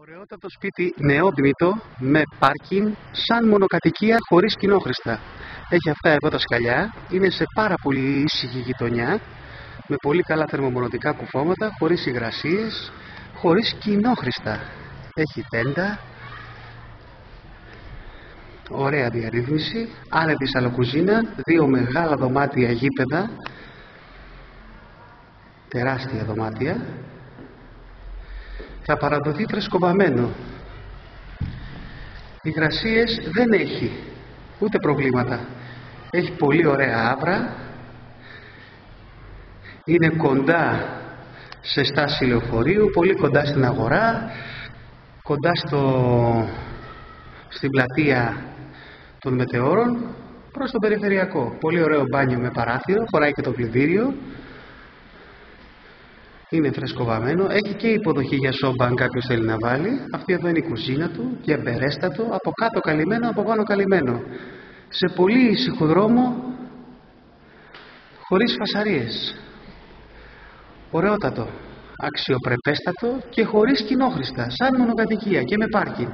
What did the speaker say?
Ωραιότατο σπίτι νεόδημητο με πάρκινγκ σαν μονοκατοικία χωρίς κοινόχρηστα. Έχει αυτά εδώ τα σκαλιά, είναι σε πάρα πολύ ήσυχη γειτονιά με πολύ καλά θερμομονωτικά κουφώματα, χωρίς υγρασίες, χωρίς κοινόχρηστα. Έχει τέντα, ωραία διαρρύθμιση, άνετη σαλοκουζίνα, δύο μεγάλα δωμάτια γήπεδα, τεράστια δωμάτια, θα παραδοθεί φρεσκοβαμένο. Υγρασίες δεν έχει, ούτε προβλήματα. Έχει πολύ ωραία άβρα, είναι κοντά σε στάση λεωφορείου, πολύ κοντά στην αγορά, κοντά στο, στην πλατεία των μετεώρων, προς το περιφερειακό. Πολύ ωραίο μπάνιο με παράθυρο, χωράει και το πλυντήριο, είναι φρεσκοβαμένο, έχει και υποδοχή για σόμπα αν κάποιος θέλει να βάλει. Αυτή εδώ είναι η κουζίνα του, γεμπερέστατο, από κάτω καλυμμένο, από πάνω καλυμμένο. Σε πολύ ήσυχο δρόμο, χωρίς φασαρίες. Ωραιότατο, αξιοπρεπέστατο και χωρίς κοινόχρηστα, σαν μονοκατοικία και με πάρκινγκ.